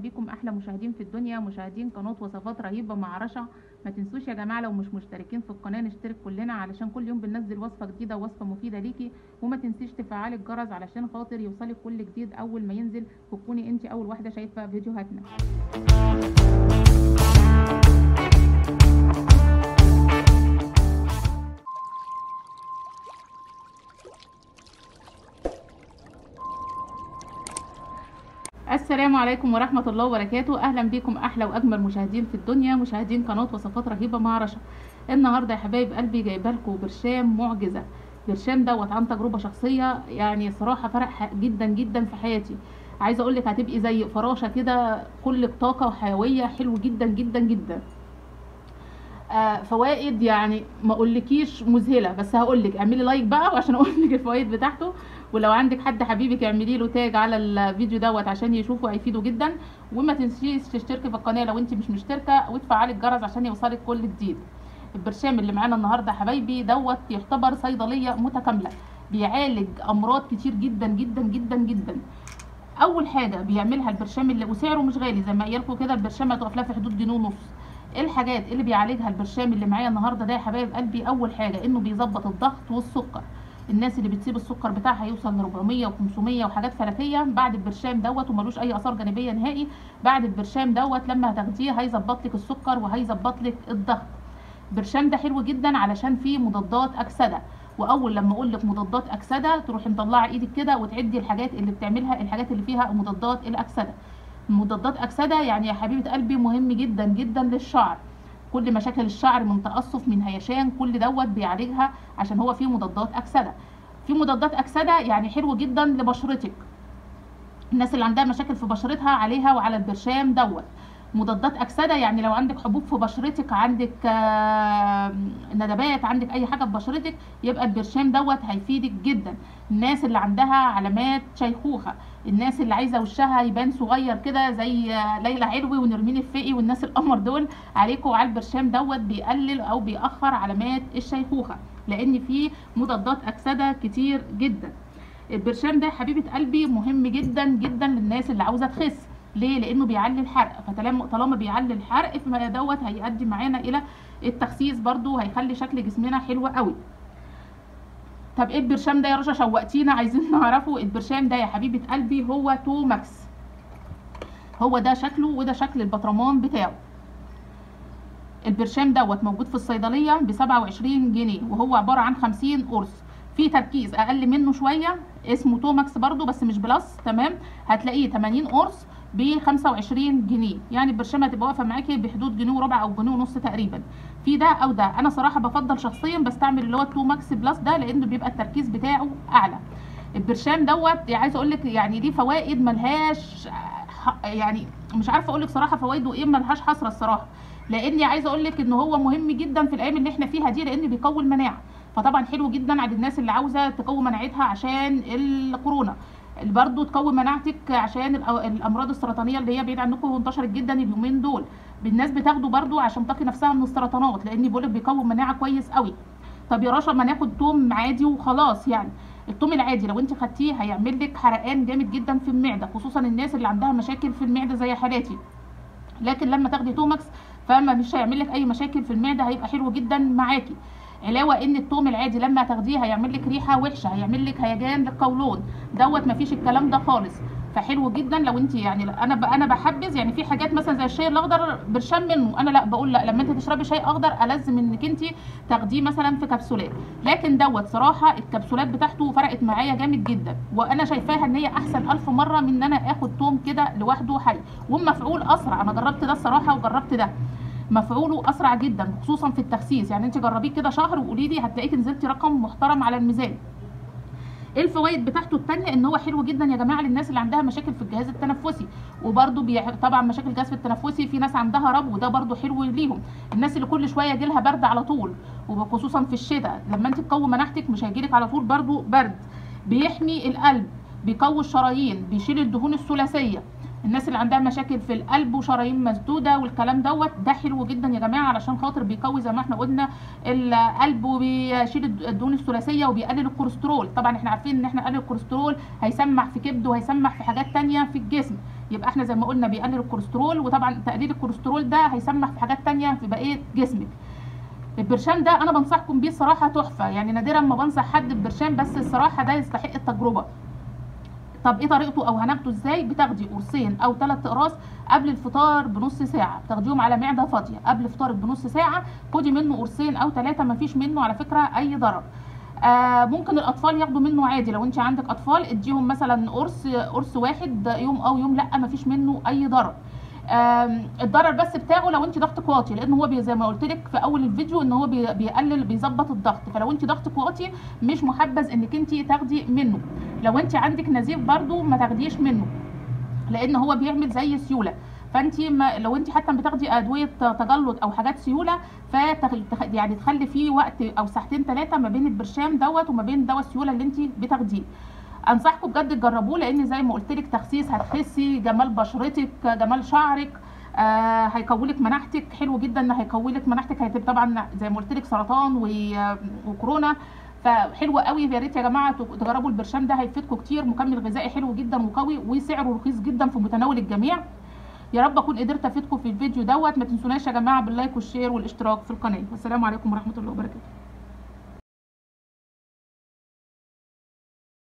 بيكم أحلى مشاهدين في الدنيا مشاهدين قناة وصفات رهيبة مع رشا. ما تنسوش يا جماعة لو مش مشتركين في القناة نشترك كلنا علشان كل يوم بننزل وصفة جديدة ووصفة مفيدة ليكي. وما تنسيش تفعلي الجرس علشان خاطر يوصلك كل جديد أول ما ينزل. وتكوني انت أول واحدة شايفة فيديوهاتنا. السلام عليكم ورحمة الله وبركاته. أهلا بكم أحلى وأجمل مشاهدين في الدنيا مشاهدين قناة وصفات رهيبة مع رشا. النهاردة يا حبايب قلبي جايبة لكم برشام معجزة. برشام دوت عن تجربة شخصية يعني صراحة فرق جدا جدا في حياتي. عايزة أقول لك هتبقي زي فراشة كده كلك طاقة وحيوية حلو جدا جدا جدا. آه فوائد يعني ما أقولكيش مذهلة بس هقول لك اعملي لايك بقى وعشان أقول لك الفوائد بتاعته. ولو عندك حد حبيبك اعملي له تاج على الفيديو دوت عشان يشوفه هيفيده جدا. وما تنسيش تشتركي في القناة لو انت مش مشتركة وتفعلي الجرس عشان يوصلك كل جديد. البرشام اللي معانا النهارده حبايبي دوت يعتبر صيدلية متكاملة بيعالج أمراض كتير جدا جدا جدا جدا. أول حاجة بيعملها البرشام اللي وسعره مش غالي زي ما قايل لكم كده البرشام هتقف لها في حدود جنيه ونص. إيه الحاجات اللي بيعالجها البرشام اللي معايا النهارده ده يا حبايب قلبي؟ أول حاجة إنه بيظبط الضغط والسكر. الناس اللي بتسيب السكر بتاعها يوصل ل 400 و500 وحاجات فلكيه بعد البرشام دوت وملوش أي آثار جانبية نهائي بعد البرشام دوت لما هتاخديه هيظبط لك السكر وهيظبط لك الضغط. البرشام ده حلو جدا علشان فيه مضادات أكسدة. وأول لما أقول لك مضادات أكسدة تروحي مطلعة إيدك كده وتعدي الحاجات اللي بتعملها الحاجات اللي فيها مضادات الأكسدة. مضادات أكسدة يعني يا حبيبة قلبي مهم جدا جدا للشعر. كل مشاكل الشعر من تقصف من هيشان كل دوت بيعالجها عشان هو فيه مضادات أكسدة. في مضادات أكسدة يعني حلو جدا لبشرتك. الناس اللي عندها مشاكل في بشرتها عليها وعلى البرشام دوت. مضادات أكسدة يعني لو عندك حبوب في بشرتك عندك آه، ندبات عندك أي حاجة في بشرتك يبقى البرشام دوت هيفيدك جدا. الناس اللي عندها علامات شيخوخة الناس اللي عايزة وشها يبان صغير كده زي آه، ليلى علوي ونرمين الفقي والناس القمر دول عليكم على البرشام دوت بيقلل أو بيأخر علامات الشيخوخة لأن فيه مضادات أكسدة كتير جدا. البرشام ده حبيبة قلبي مهم جدا جدا للناس اللي عاوزة تخس. ليه؟ لأنه بيعلي الحرق فطالما طالما بيعلي الحرق فدوت هيؤدي معانا إلى التخسيس برضو هيخلي شكل جسمنا حلو قوي. طب إيه البرشام ده يا رشا شوقتينا عايزين نعرفه. البرشام ده يا حبيبة قلبي هو توتو ماكس. هو ده شكله وده شكل البطرمان بتاعه. البرشام دوت موجود في الصيدلية ب 27 جنيه وهو عبارة عن 50 قرص. في تركيز أقل منه شوية؟ اسمه توماكس برضو بس مش plus تمام؟ هتلاقيه 80 قرص ب 25 جنيه. يعني البرشامه هتبقى واقفة معاكي بحدود جنيه وربع أو جنيه ونص تقريبا. في ده أو ده. أنا صراحة بفضل شخصيا بستعمل اللي هو التو ماكس plus ده لأنه بيبقى التركيز بتاعه أعلى. البرشام دوت عايزه أقول لك يعني ليه فوائد ملهاش يعني مش عارفة أقول لك صراحة فوائده إيه ملهاش حصر الصراحة. لأني عايزه أقول لك إن هو مهم جدا في الأيام اللي إحنا فيها دي لأن بيقوي المناعة. فطبعا حلو جدا على الناس اللي عاوزة تقوي مناعتها عشان الكورونا. برضه تقوي مناعتك عشان الأمراض السرطانية اللي هي بعيد عنكم وانتشرت جدا اليومين دول. الناس بتاخده برضه عشان تقي نفسها من السرطانات لأن بيقولك بيقوي المناعه كويس قوي. طب يا رشا ما ناخد توم عادي وخلاص يعني. التوم العادي لو انت خدتيه هيعمل لك حرقان جامد جدا في المعدة خصوصا الناس اللي عندها مشاكل في المعدة زي حالاتي. لكن لما تاخدي توماكس فما مش هيعمل لك أي مشاكل في المعدة هيبقى حلو جدا معاكي. علاوه إن التوم العادي لما تاخديه هيعمل لك ريحة وحشة هيعمل لك هيجان للقولون. دوت مفيش الكلام ده خالص. فحلو جدا لو أنت يعني أنا أنا بحبذ يعني في حاجات مثلا زي الشاي الأخضر برشام منه. أنا لا بقول لا لما أنت تشربي شاي أخضر الزم إنك أنت تاخديه مثلا في كبسولات. لكن دوت صراحة الكبسولات بتاعته فرقت معايا جامد جدا. وأنا شايفاها إن هي أحسن ألف مرة من إن أنا آخد توم كده لوحده حي. ومفعول أسرع. أنا جربت ده الصراحة وجربت ده. مفعوله أسرع جدا خصوصا في التخسيس. يعني أنت جربيه كده شهر وقولي لي هتلاقيكي نزلتي رقم محترم على الميزان. الفوائد بتاعته التانية إن هو حلو جدا يا جماعة للناس اللي عندها مشاكل في الجهاز التنفسي. وبرده بيح... طبعا مشاكل الجهاز التنفسي في ناس عندها ربو وده برده حلو ليهم. الناس اللي كل شوية يجيلها برد على طول وخصوصا في الشتاء. لما أنت تقوي مناعتك مش هيجيلك على طول برده برد. بيحمي القلب بيقوي الشرايين بيشيل الدهون الثلاثية. الناس اللي عندها مشاكل في القلب وشرايين مسدودة والكلام دوت ده حلو جدا يا جماعة علشان خاطر بيقوي زي ما إحنا قلنا القلب وبيشيل الدهون الثلاثية وبيقلل الكوليسترول. طبعا إحنا عارفين إن إحنا نقلل الكوليسترول هيسمع في كبد وهيسمع في حاجات تانية في الجسم. يبقى إحنا زي ما قلنا بيقلل الكوليسترول وطبعا تقليل الكوليسترول ده هيسمع في حاجات تانية في بقية جسمك. البرشام ده أنا بنصحكم بيه الصراحه تحفة يعني نادرا ما بنصح حد ببرشام بس الصراحة ده يستحق التجربة. طب إيه طريقته؟ أو هناخده إزاي؟ بتاخدي قرصين أو ثلاث اقراص قبل الفطار بنص ساعة. بتاخديهم على معدة فاضية قبل فطارك بنص ساعة. خدي منه قرصين أو ثلاثة مفيش منه على فكرة أي ضرر. آه ممكن الأطفال ياخدوا منه عادي. لو أنت عندك أطفال اديهم مثلا قرص قرص واحد يوم أو يوم لأ مفيش منه أي ضرر. الضرر بس بتاعه لو انت ضغطك واطي لأن هو زي ما قلت لك في أول الفيديو إن هو بيقلل بيظبط الضغط. فلو انت ضغطك واطي مش محبذ إنك انت تاخدي منه. لو انت عندك نزيف برده ما تاخديش منه لأن هو بيعمل زي سيولة. فانت لو انت حتى بتاخدي أدوية تجلط أو حاجات سيولة يعني تخلي فيه وقت أو ساعتين ثلاثة ما بين البرشام دوت وما بين دواء السيولة اللي انت بتاخديه. انصحكم بجد تجربوه لأن زي ما قلت لك تخسيس هتخسي جمال بشرتك جمال شعرك آه هيقوي مناعتك حلو جدا هيقوي لك مناعتك هيتبقى طبعا زي ما قلت لك سرطان وكورونا. فحلو قوي يا ريت يا جماعة تجربوا البرشام ده هيفيدكم كتير. مكمل غذائي حلو جدا وقوي وسعره رخيص جدا في متناول الجميع. يا رب أكون قدرت أفيدكم في الفيديو دوت. ما تنسوناش يا جماعة بال like وال share والاشتراك في القناة. والسلام عليكم ورحمة الله وبركاته.